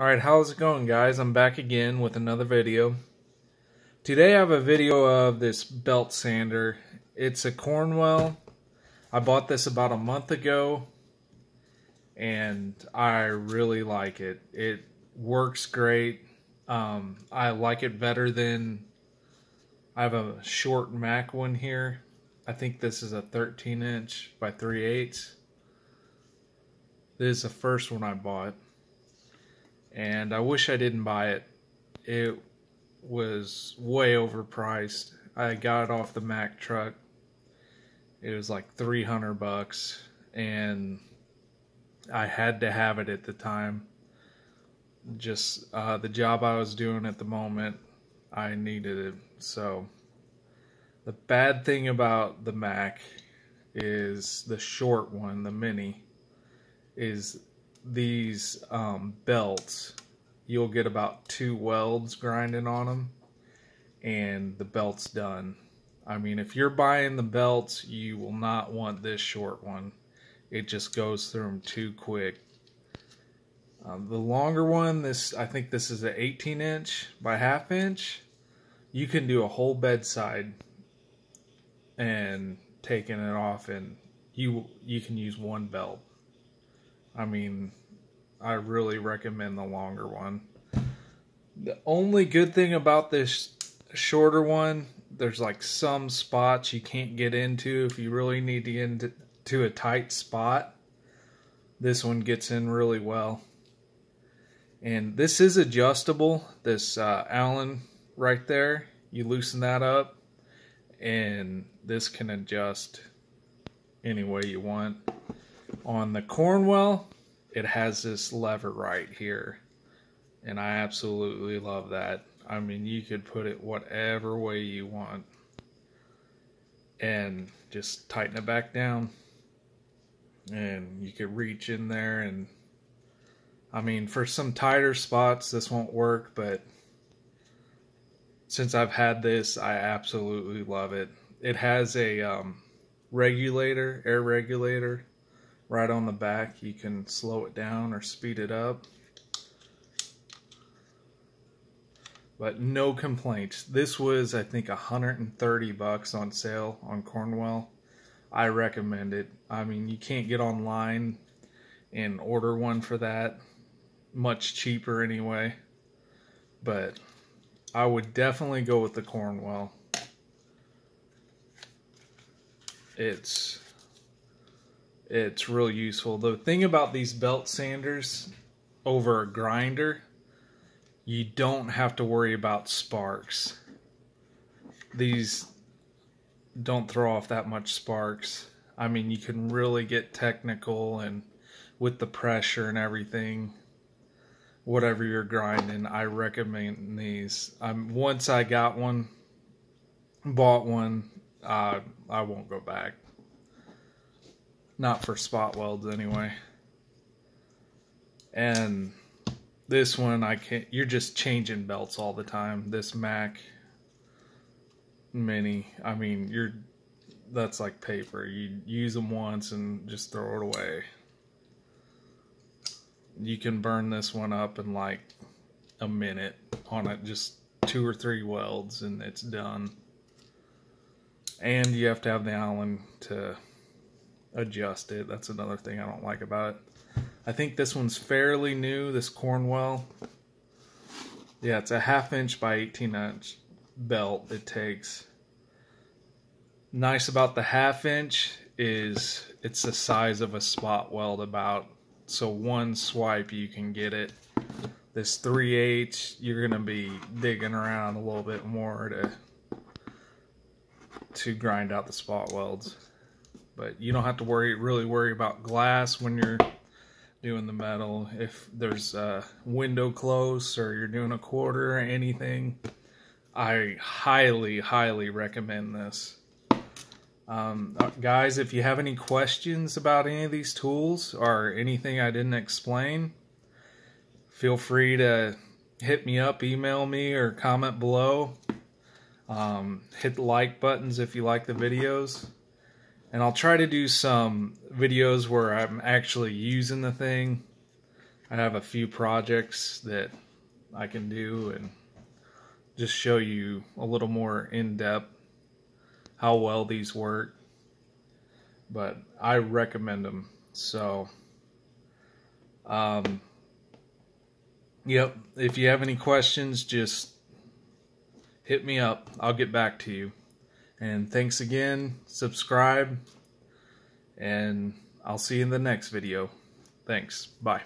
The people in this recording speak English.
Alright, how's it going guys? I'm back again with another video. Today I have a video of this belt sander. It's a Cornwell. I bought this about a month ago and I really like it. It works great. Um, I like it better than I have a short Mac one here. I think this is a 13 inch by 3 8 This is the first one I bought and I wish I didn't buy it. It was way overpriced. I got it off the Mac truck. It was like 300 bucks and I had to have it at the time. Just uh, the job I was doing at the moment, I needed it. So the bad thing about the Mac is the short one, the mini, is these um, belts, you'll get about two welds grinding on them, and the belt's done. I mean, if you're buying the belts, you will not want this short one. It just goes through them too quick. Um, the longer one, this I think this is an 18 inch by half inch. You can do a whole bedside and taking it off, and you you can use one belt. I mean, I really recommend the longer one. The only good thing about this shorter one, there's like some spots you can't get into if you really need to get into a tight spot. This one gets in really well. And this is adjustable, this uh, Allen right there. You loosen that up and this can adjust any way you want. On the Cornwell, it has this lever right here. And I absolutely love that. I mean, you could put it whatever way you want. And just tighten it back down. And you could reach in there and I mean, for some tighter spots, this won't work, but since I've had this, I absolutely love it. It has a um, regulator, air regulator, right on the back. You can slow it down or speed it up. But no complaints. This was, I think, 130 bucks on sale on Cornwell. I recommend it. I mean, you can't get online and order one for that. Much cheaper anyway. But I would definitely go with the Cornwell. It's it's real useful. The thing about these belt sanders over a grinder, you don't have to worry about sparks. These don't throw off that much sparks. I mean, you can really get technical and with the pressure and everything. Whatever you're grinding, I recommend these. Um, once I got one, bought one, uh, I won't go back. Not for spot welds anyway. And this one I can't you're just changing belts all the time. This Mac Mini, I mean, you're that's like paper. You use them once and just throw it away. You can burn this one up in like a minute on it, just two or three welds and it's done. And you have to have the Allen to adjust it. That's another thing I don't like about it. I think this one's fairly new, this Cornwell. Yeah, it's a half inch by 18 inch belt it takes. Nice about the half inch is it's the size of a spot weld about. So one swipe you can get it. This 3 8 you're going to be digging around a little bit more to to grind out the spot welds but you don't have to worry really worry about glass when you're doing the metal. If there's a window close or you're doing a quarter or anything i highly highly recommend this. Um, uh, guys if you have any questions about any of these tools or anything i didn't explain feel free to hit me up email me or comment below. Um, hit the like buttons if you like the videos and I'll try to do some videos where I'm actually using the thing. I have a few projects that I can do and just show you a little more in depth how well these work. But I recommend them. So, um, yep, if you have any questions, just hit me up. I'll get back to you. And thanks again. Subscribe. And I'll see you in the next video. Thanks. Bye.